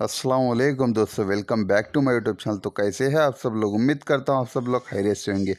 वालेकुम दोस्तों welcome back to my YouTube channel तो कैसे हैं आप सब लोग? उम्मीद करता हूँ आप सब लोग खैरियत से होंगे।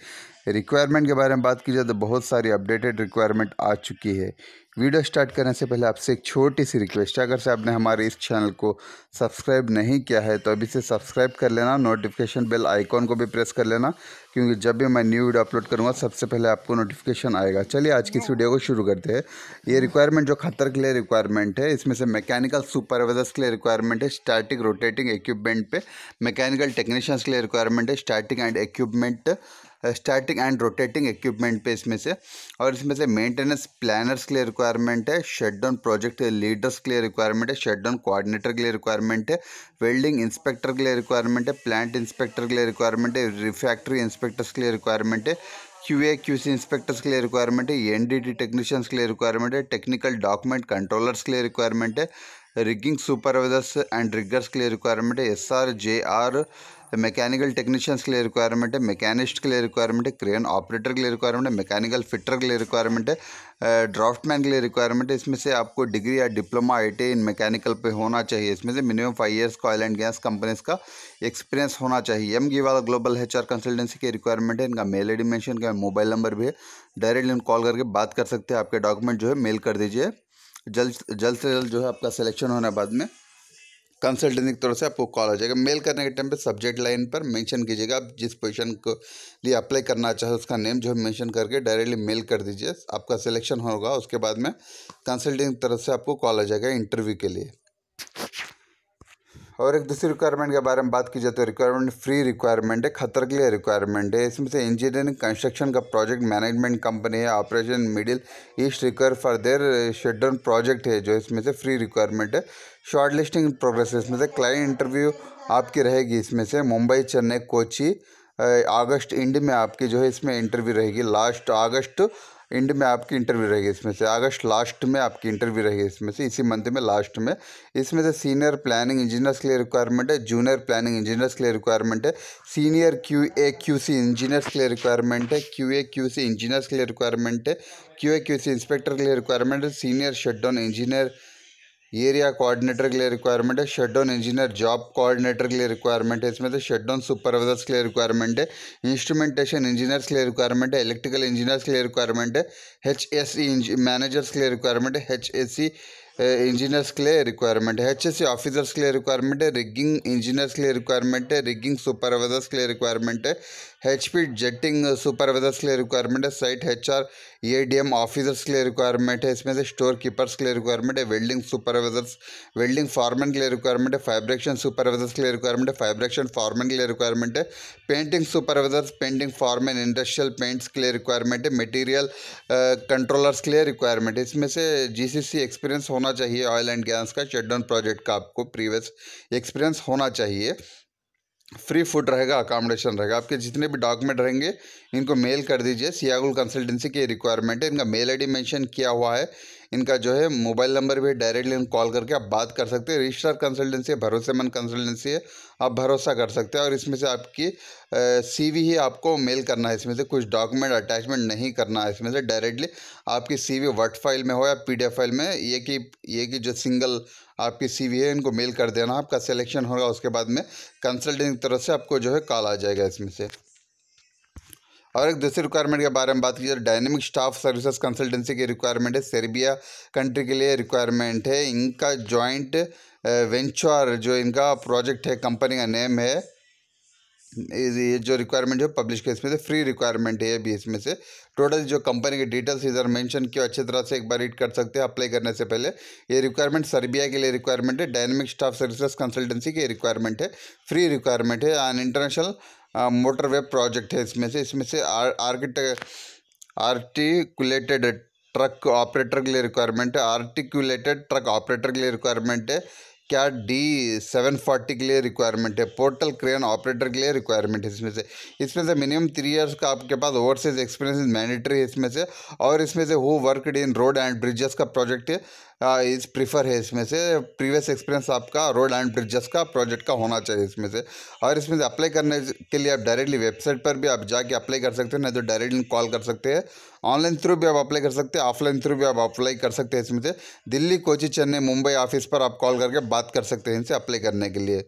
रिक्वायरमेंट के बारे में बात की जाए तो बहुत सारी अपडेटेड रिक्वायरमेंट आ चुकी है। वीडियो स्टार्ट करने से पहले आपसे एक छोटी सी रिक्वेस्ट है। अगर से आपने हमारे इस चैनल को सब्सक्राइब नहीं किया है तो अभी से सब्सक्राइब कर लेना नोटिफिकेशन बेल आइकॉन को भी प्रेस कर लेना, क्योंकि जब भी मैं न्यू वीडियो अपलोड करूँगा, सबसे पहले आपको नोटिफिकेशन आएगा। चलिए आज की इस वीडियो को शुरू करते हैं। ये रिक्वायरमेंट जो खतर के लिए रिक्वायरमेंट है, इसमें से मैकेनिकल सुपरवाइजर्स के लिए रिक्वायरमेंट है स्टैटिक रोटेटिंग इक्विपमेंट पे मैकेनिकल टेक्नीशियंस के लिए रिक्वायरमेंट है static and equipment static and rotating equipment पे इसमें से और इसमें से मेंटेनेंस प्लानर्स के लिए रिक्वायरमेंट है शटडाउन प्रोजेक्ट लीडर्स के लिए रिक्वायरमेंट है शटडाउन कोऑर्डिनेटर के लिए रिक्वायरमेंट है वेल्डिंग इंस्पेक्टर के लिए रिक्वायरमेंट है प्लांट इंस्पेक्टर के लिए रिक्वायरमेंट है रिफैक्ट्री इंस्पेक्टर्स के लिए रिक्वायरमेंट है Q A Q C inspectors के लिए रिक्वायरमेंट है एन डी टी टेक्नीशियंस के लिए रिक्वायरमेंट है टेक्निकल डॉक्यूमेंट कंट्रोलर्स के लिए रिक्वायरमेंट है रिगिंग सुपरवाइजर्स एंड रिगर्स के लिए रिक्वायरमेंट है S R J R mechanical technicians के लिए रिक्वायरमेंट है मैकेनिस्ट के लिए रिक्वायरमेंट है क्रेन ऑपरेटर के लिए रिक्वायरमेंट है मैकेनिकल फिटर के लिए रिक्वायरमेंट है ड्राफ्टमैन के लिए रिक्वायरमेंट है। इसमें से आपको डिग्री या डिप्लोमा आई इन मैकेनिकल पे होना चाहिए। इसमें से मिनिमम फाइव ईयर्स का ऑयल एंड गैस कंपनीज़ का एक्सपीरियंस होना चाहिए। एम गी वाला ग्लोबल एच आर कंसल्टेंसी की रिक्वायरमेंट है, इनका मेल आई मैंशन का मोबाइल नंबर भी है। डायरेक्टली कॉल करके बात कर सकते हैं, आपके डॉक्यूमेंट जो है मेल कर दीजिए। जल्द जल्द से जल्द जो है आपका सिलेक्शन होने बाद में। कंसल्टेंसी की तरफ़ से आपको कॉल आ जाएगा। मेल करने के टाइम पे सब्जेक्ट लाइन पर मेंशन कीजिएगा। आप जिस पोजीशन को लिए अप्लाई करना चाहे, उसका नेम जो है मेंशन करके डायरेक्टली मेल कर दीजिए। आपका सिलेक्शन होगा, उसके बाद में कंसल्टेंट की तरफ़ से आपको कॉल आ जाएगा इंटरव्यू के लिए। और एक दूसरी रिक्वायरमेंट के बारे में बात की जाए तो रिक्वायरमेंट फ्री रिक्वायरमेंट है, खतर के लिए रिक्वायरमेंट है। इसमें से इंजीनियरिंग कंस्ट्रक्शन का प्रोजेक्ट मैनेजमेंट कंपनी है operation middle east require for their shutdown project है, जो इसमें से फ्री रिक्वायरमेंट है। शॉर्ट लिस्टिंग प्रोग्रेस इसमें से क्लाइंट इंटरव्यू आपकी रहेगी। इसमें से मुंबई, चेन्नई, कोची अगस्त इंड में आपकी जो है इसमें इंटरव्यू रहेगी। लास्ट अगस्त इंड में आपकी इंटरव्यू रहेगी इसमें से। अगस्त लास्ट में आपकी इंटरव्यू रहेगी इसमें से। इसी मंथ में लास्ट में। इसमें से सीनियर प्लानिंग इंजीनियर्स के लिए रिक्वायरमेंट है जूनियर प्लानिंग इंजीनियर्स के लिए रिक्वायरमेंट है senior Q A Q C engineers के लिए रिक्वायरमेंट है Q A Q C engineers के लिए रिक्वायरमेंट है Q A Q C inspector के लिए रिक्वायरमेंट है senior shutdown engineer area coordinator के लिए रिक्वायरमेंट है शटडाउन इंजीनियर जॉब कोऑर्डिनेटर के लिए रिक्वायरमेंट है इसमें से शटडाउन सुपरवाइजर्स के लिए रिक्वायरमेंट है इंस्ट्रूमेंटेशन इंजीनियर्स के लिए रिक्वायरमेंट है इलेक्ट्रिकल इंजीनियर्स के लिए रिक्वायरमेंट है एच मैनेजर्स के लिए रिक्वायरमेंट है एच इंजीनियर्स के लिए रिक्वायरमेंट है एच एस ऑफिसर्स के लिए रिक्वायरमेंट है रिगिंग इंजीनियर्स के लिए रिक्वायरमेंट है रिगिंग सुपरवाइजर्स के लिए रिक्वायरमेंट है पी जेटिंग सुपरवाइजर्स के लिए रिक्वायरमेंट है site H R A D M officers के लिए रिक्वायरमेंट है, इसमें से स्टोर कीपर्स के लिए रिक्वायरमेंट है वेल्डिंग सुपरवाइजर्स वेल्डिंग फॉर्मन के लिए रिक्वायरमेंट है फाइब्रेक्शन सुपरवाइजर्स के लिए रिक्वायरमेंट है फाइब्रेक्शन फॉर्मन के लिए रिक्वायरमेंट है painting supervisors painting foreman industrial paints के लिए रिक्वायरमेंट है मटीरियल कंट्रोलर्स के लिए रिक्वायरमेंट है। इसमें से जी सी सी एक्सपीरियंस होना चाहिए ऑयल एंड गैस का शटडाउन प्रोजेक्ट का आपको प्रीवियस एक्सपीरियंस होना चाहिए। फ्री फ़ूड रहेगा अकामोडेशन रहेगा। आपके जितने भी डॉक्यूमेंट रहेंगे, इनको मेल कर दीजिए। सियागुल कंसल्टेंसी की रिक्वायरमेंट है। इनका मेल आईडी मेंशन किया हुआ है। इनका जो है मोबाइल नंबर भी डायरेक्टली इन कॉल करके आप बात कर सकते हैं। रजिस्टर कंसल्टेंसी है, भरोसेमंद कंसल्टेंसी है। आप भरोसा कर सकते हैं और इसमें से आपकी सीवी ही आपको मेल करना है। इसमें से कुछ डॉक्यूमेंट अटैचमेंट नहीं करना है। इसमें से डायरेक्टली आपकी सीवी वर्ड फ़ाइल में हो या पीडीएफ फ़ाइल में, ये कि ये कि जो सिंगल आपकी सीवी है इनको मेल कर देना, आपका सिलेक्शन होगा, उसके बाद में कंसल्टेंट की तरफ़ से आपको जो है कॉल आ जाएगा इसमें से। और एक दूसरी रिक्वायरमेंट के बारे में बात की जाए डायनेमिक स्टाफ सर्विसेज़ कंसल्टेंसी की रिक्वायरमेंट है सेरबिया कंट्री के लिए रिक्वायरमेंट है। इनका जॉइंट वेंचर जो इनका प्रोजेक्ट है कंपनी का नेम है ये जो रिक्वायरमेंट है पब्लिश किया, इसमें से फ्री रिक्वायरमेंट है भी इसमें से। टोटल जो कंपनी के डिटेल्स इधर मेंशन किया, अच्छी तरह से एक बार रीड कर सकते हैं अप्लाई करने से पहले। ये रिक्वायरमेंट सर्बिया के लिए रिक्वायरमेंट है डायनेमिक स्टाफ सर्विसेज़ कंसल्टेंसी की रिक्वायरमेंट है। फ्री रिक्वायरमेंट है and international motor web project है इसमें से। इसमें से आर्किटेक्ट आर्टिकुलेटेड ट्रक ऑपरेटर के लिए रिक्वायरमेंट है आर्टिकुलेटेड ट्रक ऑपरेटर के लिए रिक्वायरमेंट है। क्या डी सेवन फोर्टी के लिए रिक्वायरमेंट है? पोर्टल क्रेन ऑपरेटर के लिए रिक्वायरमेंट है इसमें से। इसमें से मिनिमम थ्री इयर्स का आपके पास ओवरसीज एक्सपीरियंस मैंडेटरी है इसमें से। और इसमें से who worked in road and bridges का प्रोजेक्ट है। इस प्रीफर है इसमें से। प्रीवियस एक्सपीरियंस आपका रोड एंड ब्रिजेस का प्रोजेक्ट का होना चाहिए इसमें से। और इसमें से अप्लाई करने के लिए आप डायरेक्टली वेबसाइट पर भी आप जाके अप्लाई कर सकते हैं नहीं तो डायरेक्टली कॉल कर सकते हैं। ऑनलाइन थ्रू भी आप अप्लाई कर सकते हैं ऑफलाइन थ्रू भी आप अप्लाई कर सकते हैं इसमें से। दिल्ली, कोची, चेन्नई, मुंबई ऑफ़िस पर आप कॉल करके बात कर सकते हैं इनसे अप्लाई करने के लिए।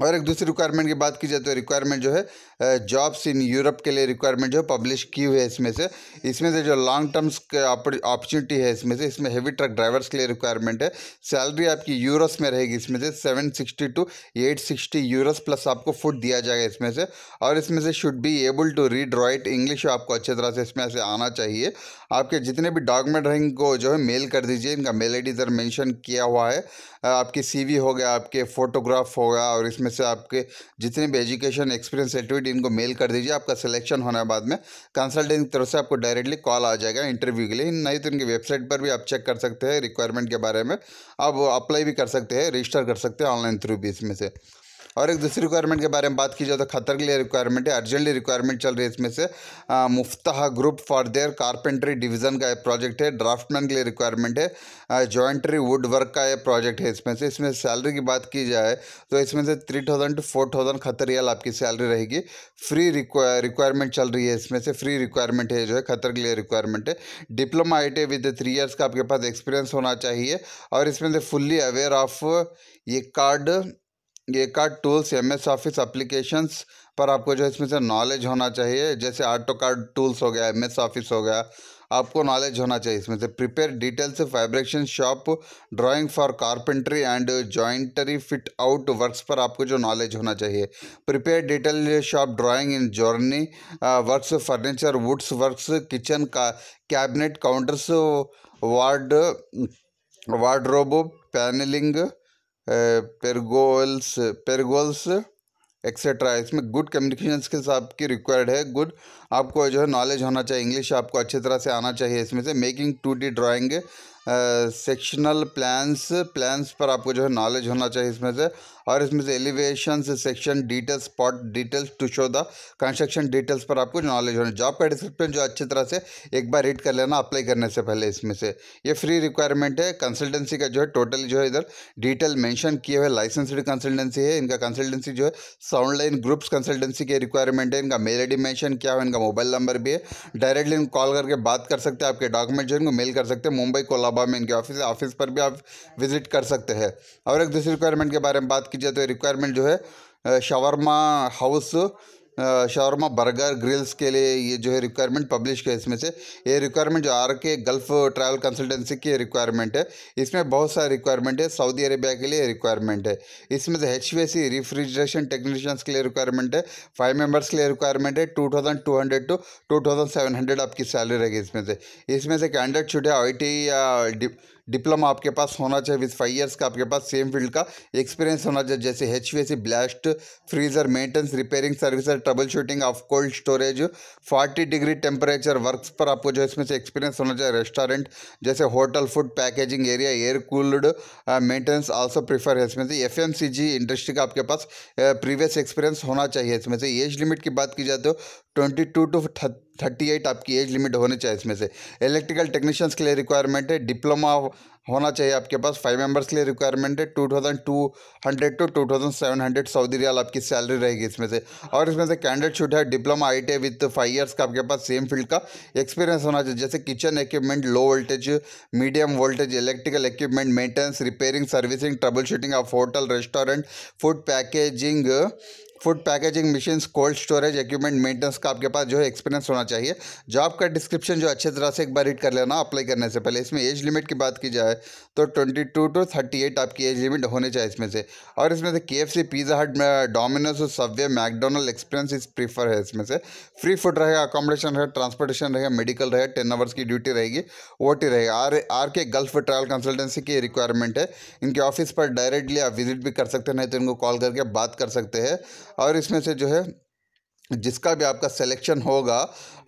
और एक दूसरी रिक्वायरमेंट की बात की जाए तो रिक्वायरमेंट जो है जॉब्स इन यूरोप के लिए रिक्वायरमेंट जो पब्लिश की हुई है इसमें से। इसमें से जो लॉन्ग टर्म्स अपॉर्चुनिटी है इसमें से, इसमें हेवी ट्रक ड्राइवर्स के लिए रिक्वायरमेंट है। सैलरी आपकी यूरोस में रहेगी इसमें से seven sixty two eight sixty euros plus आपको फ़ूड दिया जाएगा इसमें से। और इसमें से should be able to read write English आपको अच्छे तरह से इसमें से आना चाहिए। आपके जितने भी डॉक्यूमेंट रहेंगे को जो है मेल कर दीजिए। इनका मेल आई डी इधर मैंशन किया हुआ है। आपकी सी हो गया, आपके फ़ोटोग्राफ होगा और इसमें से आपके जितने भी एजुकेशन एक्सपीरियंस सर्टिफिकेट इनको मेल कर दीजिए, आपका सिलेक्शन होने के बाद में कंसल्टेंट की तरफ़ से आपको डायरेक्टली कॉल आ जाएगा इंटरव्यू के लिए। नहीं तो इनकी वेबसाइट पर भी आप चेक कर सकते हैं रिक्वायरमेंट के बारे में। आप अप्लाई भी कर सकते हैं रजिस्टर कर सकते हैं ऑनलाइन थ्रू भी इसमें से। और एक दूसरी रिक्वायरमेंट के बारे में बात की जाए तो खतर के लिए रिक्वायरमेंट है अर्जेंटली रिक्वायरमेंट चल रही है इसमें से। Muftah group for their carpentry division का प्रोजेक्ट है ड्राफ्टमैन के लिए रिक्वायरमेंट है जॉइंट्री वुड वर्क का ये प्रोजेक्ट है इसमें से। इसमें सैलरी की बात की जाए तो इसमें से three thousand two four thousand Qatar riyal आपकी सैलरी रहेगी। फ्री रिक्वायरमेंट चल रही है इसमें से। फ्री रिक्वायरमेंट है जो है, खतर के लिए रिक्वायरमेंट है। Diploma I T with three years का आपके पास एक्सपीरियंस होना चाहिए और इसमें से फुल्ली अवेयर ऑफ़ ये कार्ड ये card tools M S office applications पर आपको जो इसमें से नॉलेज होना चाहिए। जैसे आटो कार्ड टूल्स हो गया एम एस ऑफ़िस हो गया, आपको नॉलेज होना चाहिए इसमें से। Prepare details fabrication shop drawing for carpentry and joinery fit out works पर आपको जो नॉलेज होना चाहिए। Prepare detail shop drawing in journey works furniture woods works kitchen का cabinet counters ward wardrobe panelling pergolas pergolas etcetera इसमें good communication skills आपकी required है। Good आपको जो है नॉलेज होना चाहिए इंग्लिश आपको अच्छी तरह से आना चाहिए इसमें से। Making two D drawing sectional plans plans पर आपको जो है नॉलेज होना चाहिए इसमें से। और इसमें से elevation section details spot details to show the construction details पर आपको नॉलेज होना। जॉब का डिस्क्रिप्शन जो अच्छी तरह से एक बार रीड कर लेना अप्लाई करने से पहले इसमें से। ये फ्री रिक्वायरमेंट है। कंसल्टेंसी का जो है टोटल जो है इधर डिटेल मेंशन किए हुए लाइसेंसड कंसल्टेंसी है। इनका कंसल्टेंसी जो है साउंड लाइन ग्रुप्स कंसल्टेंसी के रिक्वायरमेंट है। इनका मेल आई मेंशन किया हुआ, इनका मोबाइल नंबर भी है। डायरेक्टली इनको कॉल करके बात कर सकते हैं, आपके डॉक्यूमेंट जो इनको मेल कर सकते हैं। मुंबई कोलाबा में इनके ऑफ़िस ऑफ़िस पर भी आप विज़िट कर सकते हैं। और एक दूसरी रिक्वायरमेंट के बारे में बात की जाए तो रिक्वायरमेंट जो है shawarma house shawarma burger grills के लिए ये जो है रिक्वायरमेंट पब्लिश किया इसमें से। ये रिक्वायरमेंट जो R K Gulf travel consultancy की रिक्वायरमेंट है। इसमें बहुत सारे रिक्वायरमेंट है। सऊदी अरेबिया के लिए रिक्वायरमेंट है। इसमें से एच वी रिफ्रिजरेशन टेक्नीशियंस के लिए रिक्वायरमेंट है। फाइव मेंबर्स के लिए रिक्वायरमेंट है। Two thousand two hundred two two thousand seven hundred आपकी सैलरी रहेगी इसमें से। इसमें से कैंडिडेट छूटे आई टी या डिप्लोमा आपके पास होना चाहिए विथ फाइव ईयर्स का, आपके पास सेम फ़ील्ड का एक्सपीरियंस होना चाहिए, जैसे H V blast freezer maintenance repairing service troubleshooting of cold storage forty degree temperature works पर आपको जो इसमें से एक्सपीरियंस होना चाहिए रेस्टोरेंट जैसे hotel food packaging area air cooled maintenance also prefer है इसमें से। एफएमसीजी इंडस्ट्री का आपके पास प्रीवियस एक्सपीरियंस होना चाहिए इसमें से। एज लिमिट की बात की जाए तो twenty two two thirty eight आपकी एज लिमिट होनी चाहिए इसमें से। इलेक्ट्रिकल टेक्नीशियंस के लिए रिक्वायरमेंट है डिप्लोमा होना चाहिए आपके पास फाइव मेंबर्स के लिए रिक्वायरमेंट है two thousand two hundred two two thousand seven hundred Saudi riyal आपकी सैलरी रहेगी इसमें से। और इसमें से कैंडिडेट शुड है diploma I T with five years का आपके पास सेम फ़ील्ड का एक्सपीरियंस होना चाहिए। जैसे kitchen equipment low voltage medium voltage electrical equipment maintenance repairing servicing troubleshooting of hotel restaurant food packaging food packaging machines cold storage equipment, maintenance का आपके पास जो है एक्सपीरियंस होना चाहिए। जॉब का डिस्क्रिप्शन जो अच्छे तरह से एक बार रीड कर लेना अप्लाई करने से पहले। इसमें एज लिमिट की बात की जाए तो twenty two to thirty eight आपकी एज लिमिट होनी चाहिए इसमें से। और इसमें से K F C pizza hut Domino's Subway McDonald experience is prefer है इसमें से। फ्री फ़ूड रहेगा अकोमोडेशन रहेगा ट्रांसपोर्टेशन रहेगा मेडिकल रहेगा टेन आवर्स की ड्यूटी रहेगी ओ टी रहेगा। R R K gulf travel consultancy की रिक्वायरमेंट है। इनके ऑफ़िस पर डायरेक्टली आप विज़िट भी कर सकते हैं, नहीं तो इनको कॉल करके बात कर सकते हैं। और इसमें से जो है जिसका भी आपका सिलेक्शन होगा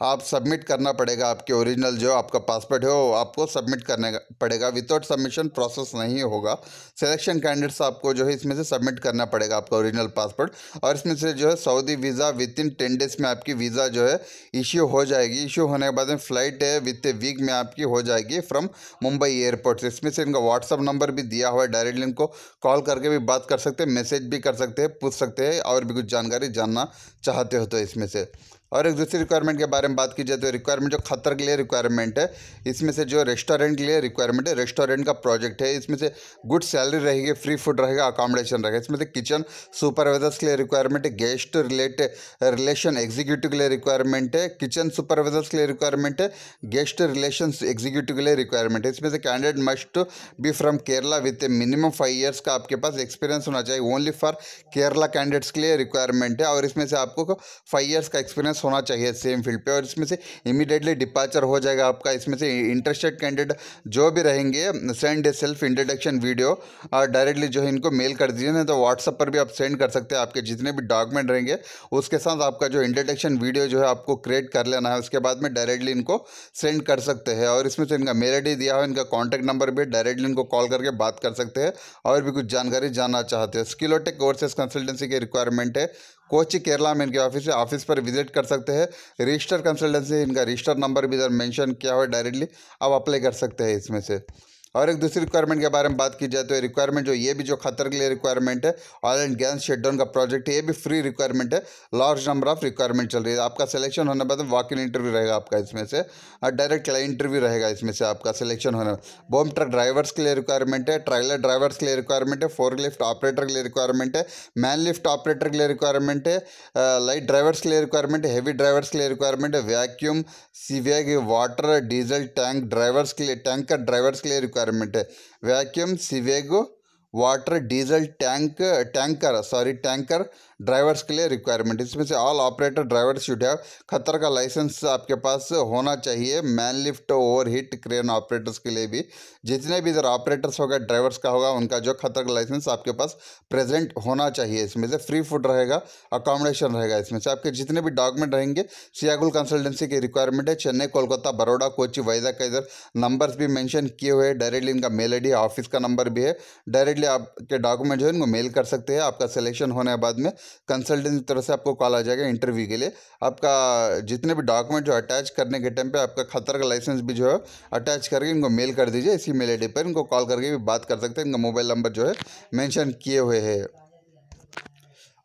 आप सबमिट करना पड़ेगा आपके ओरिजिनल जो आपका पासपोर्ट है, वो आपको सबमिट करने पड़ेगा। विदाउट सबमिशन प्रोसेस नहीं होगा। सिलेक्शन कैंडिडेट्स आपको जो है इसमें से सबमिट करना पड़ेगा आपका ओरिजिनल पासपोर्ट और इसमें से जो है Saudi visa within ten days में आपकी वीज़ा जो है इश्यू हो जाएगी। इश्यू होने के बाद में फ़्लाइट है विद ए वीक में आपकी हो जाएगी फ्रॉम मुंबई एयरपोर्ट से। इसमें से इनका व्हाट्सअप नंबर भी दिया हुआ है डायरेक्टली इनको कॉल करके भी बात कर सकते हैं मैसेज भी कर सकते हैं, पूछ सकते हैं, और भी कुछ जानकारी जानना चाहते हो तो इसमें से। और एक दूसरी रिक्वायरमेंट के बारे में बात की जाए तो रिक्वायरमेंट जो खतर के लिए रिक्वायरमेंट है, इसमें से जो रेस्टोरेंट के लिए रिक्वायरमेंट है रेस्टोरेंट का प्रोजेक्ट है, इसमें से गुड सैलरी रहेगी फ्री फ़ूड रहेगा अकोमोडेशन रहेगा। इसमें से किचन सुपरवाइजर्स के लिए रिक्वायरमेंट है गेस्ट रिलेटेड रिलेशन एग्जीक्यूटिव के लिए रिक्वायरमेंट है किचन सुपरवाइजर्स के लिए रिक्वायरमेंट है गेस्ट रिलेशन एग्जीक्यूटिव के लिए रिक्वायरमेंट है। इसमें से candidate must be from Kerala with a minimum five years का आपके पास एक्सपीरियंस होना चाहिए। ओनली फॉर केरला कैंडिडेट्स के लिए रिक्वायरमेंट है और इसमें से आपको फाइव ईयर्स का एक्सपीरियंस होना चाहिए सेम फ़ील्ड पे और इसमें से इमीडिएटली डिपार्चर हो जाएगा आपका। इसमें से इंटरेस्टेड कैंडिडेट जो भी रहेंगे send a self introduction video और डायरेक्टली जो है इनको मेल कर दीजिए ना तो व्हाट्सअप पर भी आप सेंड कर सकते हैं आपके जितने भी डॉक्यूमेंट रहेंगे, उसके साथ आपका जो इंट्रोडक्शन वीडियो जो है आपको क्रिएट कर लेना है। उसके बाद में डायरेक्टली इनको सेंड कर सकते हैं और इसमें से इनका मेल आई दिया हो, इनका कॉन्टैक्ट नंबर भी डायरेक्टली इनको कॉल करके बात कर सकते हैं और भी कुछ जानकारी जानना चाहते हैं। स्किलोटेक ओवरसेस कंसल्टेंसी की रिक्वायरमेंट है कोची, केरला में इनके ऑफ़िस है ऑफ़िस पर विज़िट कर सकते हैं। रजिस्टर कंसल्टेंसी इनका रजिस्टर नंबर भी इधर मेंशन किया हुआ है डायरेक्टली आप अप्लाई कर सकते हैं इसमें से। और एक दूसरी रिक्वायरमेंट के बारे में बात की जाए तो रिक्वायरमेंट जो, ये भी जो खतर के लिए रिक्वायरमेंट है ऑयल एंड गैस शेडाउन का प्रोजेक्ट है, ये भी फ्री रिक्वायरमेंट है लार्ज नंबर ऑफ़ रिक्वायरमेंट चल रही है। आपका सिलेक्शन होने बाद वॉक इन इंटरव्यू रहेगा आपका इसमें से, और डायरेक्ट इंटरव्यू रहेगा इसमें से आपका सिलेक्शन होने बोम ट्रक ड्राइवर्स के लिए रिक्वायरमेंट है ट्राइलर ड्राइवर्स के लिए रिक्वायरमेंट है फोर लिफ्ट ऑपरेटर के लिए रिक्वायरमेंट है मैन लिफ्ट ऑपरेटर के लिए रिक्वायरमेंट है लाइट ड्राइवर्स के लिए रिक्वायरमेंट है हैवी ड्राइवर्स के लिए रिक्वायरमेंट है vacuum sewage water diesel tank drivers के लिए टैंकर ड्राइवर्स के लिए रिक्वायरमेंट है vacuum sewage water diesel tank tanker sorry tanker drivers के लिए रिक्वायरमेंट इसमें से all operator driver should have Qatar का लाइसेंस आपके पास होना चाहिए। Man lift overhead crane operators के लिए भी। जितने भी इधर ऑपरेटर्स होगा ड्राइवर्स का होगा, उनका जो खतर का लाइसेंस आपके पास प्रेजेंट होना चाहिए। इसमें से फ्री फ़ूड रहेगा अकोमोडेशन रहेगा इसमें से। आपके जितने भी डॉक्यूमेंट रहेंगे, सियागुल कंसल्टेंसी की रिक्वायरमेंट है। चेन्नई, कोलकाता बड़ोड़ा कोची वैजाग का इधर नंबर्स भी मैंशन किए हुए डायरेक्टली इनका मेल आई ऑफ़िस का नंबर भी है। डायरेक्टली आपके डॉक्यूमेंट जो है, इनको मेल कर सकते हैं। आपका सिलेक्शन होने के बाद में कंसल्टेंट की तरफ़ से आपको कॉल आ जाएगा इंटरव्यू के लिए। आपका जितने भी डॉक्यूमेंट जो अटैच करने के टाइम पे आपका खतर का लाइसेंस भी जो है, अटैच करके इनको मेल कर दीजिए। इसी मेल आई पर इनको कॉल करके भी बात कर सकते हैं। इनका मोबाइल नंबर जो है, मैंशन किए हुए हैं।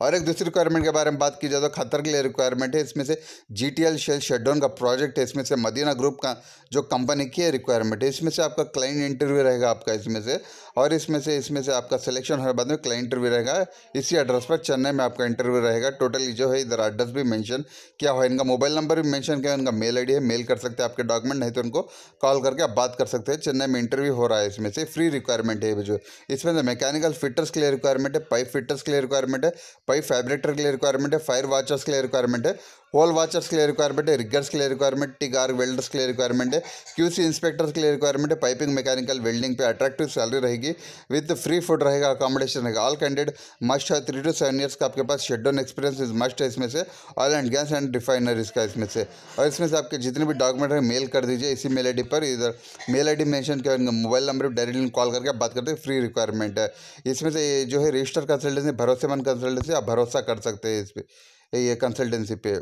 और एक दूसरी रिक्वायरमेंट के बारे में बात की जाए तो खतर के लिए रिक्वायरमेंट है। इसमें से G T L Shell shutdown का प्रोजेक्ट है। इसमें से मदीना ग्रुप का जो कंपनी की है रिक्वायरमेंट है। इसमें से आपका क्लाइंट इंटरव्यू रहेगा आपका। इसमें से और इसमें से इसमें से आपका सिलेक्शन होने बाद में क्लाइंट इंटरव्यू रहेगा। इसी एड्रेस पर चेन्नई में आपका इंटरव्यू रहेगा। टोटली जो है इधर एड्रेस भी मैंशन किया हुआ है। इनका मोबाइल नंबर भी मैंशन किया इनका मेल आईडी है। मेल कर सकते हैं आपके डॉक्यूमेंट नहीं तो उनको कॉल करके आप बात कर सकते हैं। चेन्नई में इंटरव्यू हो रहा है इसमें से। फ्री रिक्वायरमेंट है जो। इसमें से मैकेनिकल फिटर्स के लिए रिक्वायरमेंट है। पाइप फिटर्स के लिए रिक्वायरमेंट है। पाइप फैब्रिकेटर के लिए रिक्वायरमेंट है। फायर वाचर्स के लिए रिक्वायरमेंट है। होल वाचर्स के लिए रिक्वायरमेंट है रिगर्स के लिए रिक्वायरमेंट टिक आर वेल्डर्स के लिए रिक्वायरमेंट है क्यूसी इंस्पेक्टर्स के लिए रिक्वायरमेंट है पाइपिंग मैकेनिकल वेल्डिंग पे अट्रैक्टिव सैलरी रहेगी विद फ्री फ़ूड रहेगा अकोमोडेशन रहेगा ऑल कैंडिडेट मस्ट है थ्री टू सेवन ईयर्स का आपके पास शेडाउन एक्सपीरियंस इज़ मस्ट है इसमें से oil and gas and refineries का इसमें से। और इसमें से आपके जितने भी डॉक्यूमेंट है मेल कर दीजिए, इसी मेल आईडी पर, इधर मेल आई डी मैंशन किया मोबाइल नंबर डायरेक्टली कॉल करके बात करते हैं फ्री रिक्वायरमेंट है। इसमें से जो है रजिस्टर कंसल्टेंसी भरोसेमंद कंसल्टेंसी आप भरोसा कर सकते हैं इस पर ये कंसल्टेंसी पे,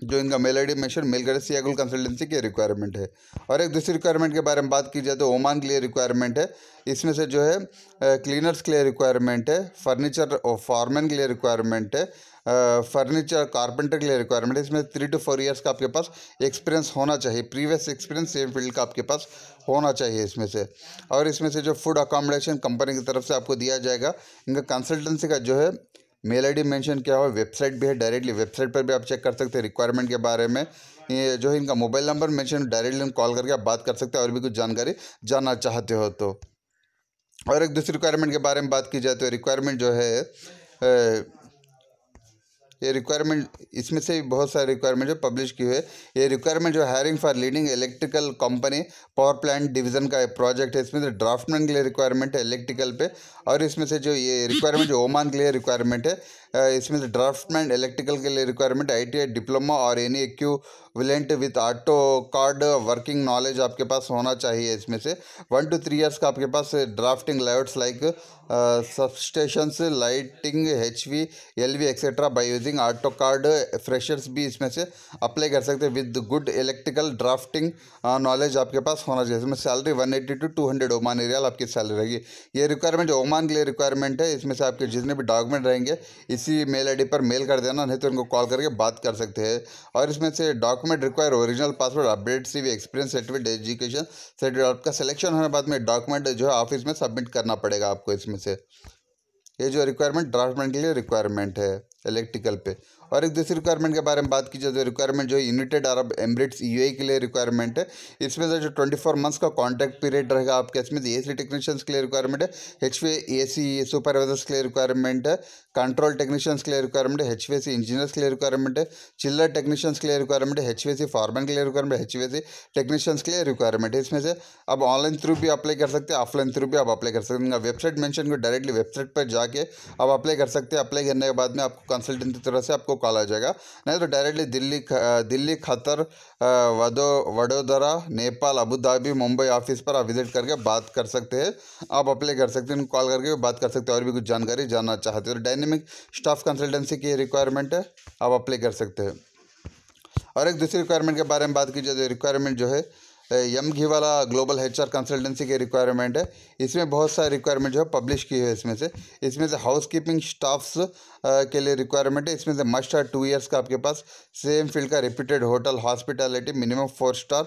जो इनका mail I D mention mail करे सियागुल कंसल्टेंसी की रिक्वायरमेंट है। और एक दूसरी रिक्वायरमेंट के बारे में बात की जाए तो ओमान के लिए रिक्वायरमेंट है। इसमें से जो है क्लीनर्स के लिए रिक्वायरमेंट है फर्नीचर और फार्मन के लिए रिक्वायरमेंट है फर्नीचर कारपेंटर के लिए रिक्वायरमेंट है। इसमें थ्री टू फोर ईयर्स का आपके पास एक्सपीरियंस होना चाहिए। प्रीवियस एक्सपीरियंस सेम फ़ील्ड का आपके पास होना चाहिए इसमें से। और इसमें से जो फ़ूड अकोमोडेशन कंपनी की तरफ़ से आपको दिया जाएगा, इनका कंसल्टेंसी का जो है मेल आईडी मेंशन किया हुआ वेबसाइट भी है डायरेक्टली वेबसाइट पर भी आप चेक कर सकते हैं रिक्वायरमेंट के बारे में। ये जो है इनका मोबाइल नंबर मेंशन डायरेक्टली हम कॉल करके आप बात कर सकते हैं और भी कुछ जानकारी जानना चाहते हो तो। और एक दूसरी रिक्वायरमेंट के बारे में बात की जाए तो रिक्वायरमेंट जो है ये रिक्वायरमेंट इसमें से भी बहुत सारे रिक्वायरमेंट जो पब्लिश की हुए ये रिक्वायरमेंट जो hiring for leading electrical company power plant division का प्रोजेक्ट है, इसमें से ड्राफ्टमैन के लिए रिक्वायरमेंट है इलेक्ट्रिकल पे। और इसमें से जो ये रिक्वायरमेंट जो ओमान के लिए रिक्वायरमेंट है इसमें से ड्राफ्टमैन इलेक्ट्रिकल के लिए रिक्वायरमेंट आईटीआई डिप्लोमा और any equivalent with AutoCAD working knowledge आपके पास होना चाहिए इसमें से। वन टू थ्री ईयर्स का आपके पास drafting layouts like substations lighting H V L V etcetera by using AutoCAD freshers भी इसमें से अप्लाई कर सकते हैं with good electrical drafting knowledge आपके पास होना चाहिए। इसमें salary one eighty two two hundred Oman riyal आपकी सैलरी रहेगी। ये रिक्वायरमेंट ओमान के लिए रिक्वायरमेंट है, इसमें से आपके जितने भी डॉक्यूमेंट रहेंगे, इसी मेल आई डी पर मेल कर देना, नहीं तो उनको कॉल करके बात कर सकते हैं। और इसमें से document require original passport update C experience certificate education certificate आपका सिलेक्शन होने बाद में डॉक्यूमेंट जो है ऑफ़िस में सबमिट करना पड़ेगा आपको इसमें से। ये जो रिक्वायरमेंट ड्राफ्टमेंट के लिए रिक्वायरमेंट है। इलेक्ट्रिकल पे। और एक दूसरी रिक्वायरमेंट के बारे में बात की जाए तो रिक्वायरमेंट जो यूनाइटेड अरब एमरेट्स यू के लिए रिक्वायरमेंट है, इसमें जो ट्वेंटी फोर मंथ्स का कॉन्ट्रैक्ट पीरियड रहेगा आपके, इसमें ए सी टेक्नीशियंस के लिए रिक्वायरमेंट है एच ए सी सुपरवाइजर्स के लिए रिक्वायरमेंट है कंट्रोल टेक्नीशियंस के लिए रिक्वायरमेंट है एच सी इंजीनियर्स के लिए रिक्वायरमेंट है चिल्लर टेक्नीशियंस के लिए रिक्वायरमेंट है एच सी फॉर्मन के लिए रिक्वायरमेंट है एच सी टेक्नीशियंस के लिए रिक्वायरमेंट है। इसमें से अब ऑनलाइन थ्रू भी अप्लाई कर सकते हैं ऑफलाइन थ्रू भी आप अप्लाई कर सकते हैं। वेबसाइट मैंशन को डायरेक्टली वेबसाइट पर जाके आप अप्लाई कर सकते हैं। अप्लाई करने के बाद में आपको कंसल्टेंट की तरफ़ से आपको कॉल आ जाएगा। नहीं तो डायरेक्टली दिल्ली दिल्ली, खतर वडो, Vadodara, Nepal, Abu Dhabi, Mumbai office पर आप विज़िट करके बात कर सकते हैं। आप अप्लाई कर सकते हैं कॉल करके बात कर सकते हैं, और भी कुछ जानकारी जानना चाहते हो। तो डायनेमिक स्टाफ कंसल्टेंसी की रिक्वायरमेंट है, आप अप्लाई कर सकते हैं। और एक दूसरी रिक्वायरमेंट के बारे में बात की जाए तो रिक्वायरमेंट जो है यम घी वाला ग्लोबल एच आर कंसल्टेंसी के रिक्वायरमेंट है। इसमें बहुत सारे रिक्वायरमेंट जो है पब्लिश की है इसमें से। इसमें से हाउस कीपिंग स्टाफ्स के लिए रिक्वायरमेंट है। इसमें से मस्ट है टू इयर्स का आपके पास सेम फ़ील्ड का reputed hotel hospitality minimum four star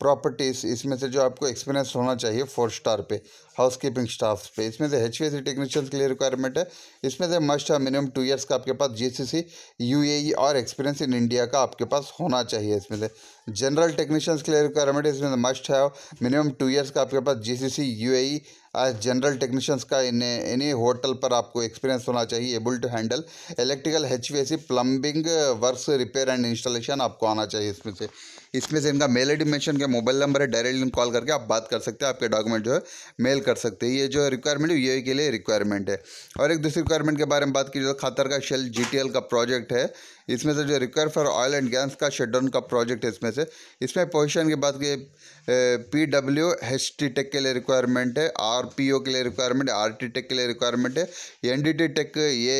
properties इसमें से जो आपको एक्सपीरियंस होना चाहिए फोर स्टार पे हाउस कीपिंग स्टाफ पे, इसमें से एच वी टेक्नीशियंस के लिए रिक्वायरमेंट है। इसमें से मस्ट है मिनिमम टू इयर्स का आपके पास G C C U A ई और एक्सपीरियंस इन इंडिया का आपके पास होना चाहिए इसमें से। जनरल टेक्नीशियंस के लिए रिक्वायरमेंट इसमें से मस्ट है मिनिमम टू ईयर्स का आपके पास G C C U A E as general technicians का इन एनी होटल पर आपको एक्सपीरियंस होना चाहिए able to handle electrical H plumbing works repair and installation आपको आना चाहिए इसमें से। इसमें से इनका मेल आई डी मेंशन किया, मोबाइल नंबर है डायरेक्टली कॉल करके आप बात कर सकते हैं, आपके डॉक्यूमेंट जो है, मेल कर सकते हैं। ये जो रिक्वायरमेंट है, ये के लिए रिक्वायरमेंट है। और एक दूसरी रिक्वायरमेंट के बारे में बात की जाए खातर का शेल जीटीएल का प्रोजेक्ट है। इसमें से जो require for oil and gas का शटडाउन का प्रोजेक्ट है इसमें से। इसमें पोजिशन की बात की P W H T tech के लिए रिक्वायरमेंट है आर पी ओ के लिए रिक्वायरमेंट है आर टी टेक के लिए रिक्वायरमेंट है एन डी टी टेक ये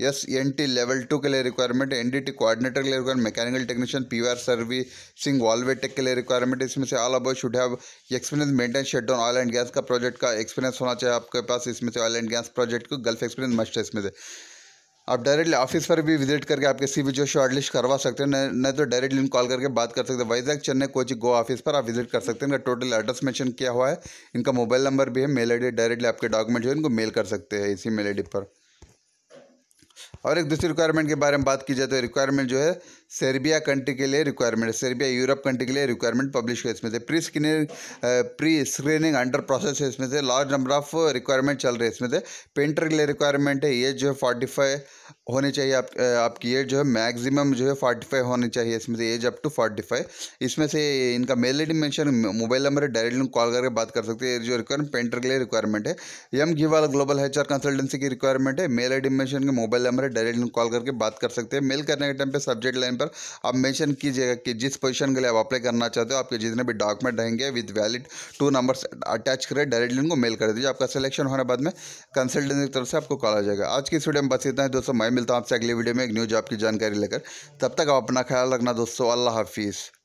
S N T level two के लिए requirement N D T coordinator के लिए requirement mechanical technician P R servicing valve tech के लिए रिक्वायरमेंट इसमें से all about should have experience maintain shutdown oil and gas का प्रोजेक्ट का एक्सपीरियंस होना चाहिए आपके पास, इसमें से ऑयल एंड गैस प्रोजेक्ट को गल्फ एक्सपीरियंस मस्ट है इसमें से। आप डायरेक्टली ऑफ़िस पर भी विज़िट करके आपके सी जो शॉर्ट लिस्ट करवा सकते हैं नहीं तो डायरेक्टली कॉल करके बात कर सकते हैं। वाइजैक चेन्नई कोची गो ऑफ़िस पर आप विज़िट कर सकते हैं। इनका टोटल एड्रेस मेंशन किया हुआ है। इनका मोबाइल नंबर भी है मेल आई डायरेक्टली आपके डॉक्यूमेंट जो है, इनको मेल कर सकते हैं इसी मेल आई पर। और एक दूसरी रिक्वायरमेंट के बारे में बात की जाए तो रिक्वायरमेंट जो है सर्बिया कंट्री के लिए रिक्वायरमेंट सर्बिया यूरोप कंट्री के लिए रिक्वायरमेंट पब्लिश हुआ इसमें से pre screening pre screening under process है। इसमें से लार्ज नंबर ऑफ़ रिक्वायरमेंट चल रहे हैं। इसमें से पेंटर के लिए रिक्वायरमेंट है। ये जो है फोर्टी फाइव होनी चाहिए। आप आपकी एज जो है मैक्सिमम जो है फोर्टी फाइव होनी चाहिए। इसमें से age up to forty five इसमें से इनका mail I D mention mobile number है डायरेक्टली कॉल करके बात कर सकते हैं। जो रिक्वायरमेंट पेंटर के लिए रिक्वायरमेंट है। एम घी वाला ग्लोबल एच कंसल्टेंसी की रिक्वायरमेंट है। मेल आई डी मैंशन के मोबाइल नंबर है। डायरेक्टली कॉल करके बात कर सकते हैं। मेल करने के टाइम पर सब्जेक्ट लाइन पर आप मेंशन कीजिएगा कि जिस पोजीशन के लिए आप अप्लाई करना चाहते हो, आपके जितने भी डॉक्यूमेंट रहेंगे with valid two numbers attach करें डायरेक्टली उनको मेल कर दीजिए। आपका सिलेक्शन होने बाद में कंसल्टेंट की तरफ़ से आपको कॉल आ जाएगा। आज की इस वीडियो में बस इतना है। दोस्तों, मैं मिलता हूँ आपसे अगली वीडियो में एक न्यू जॉब की जानकारी लेकर। तब तक आप अपना ख्याल रखना दोस्तों। अल्लाह हाफिज़।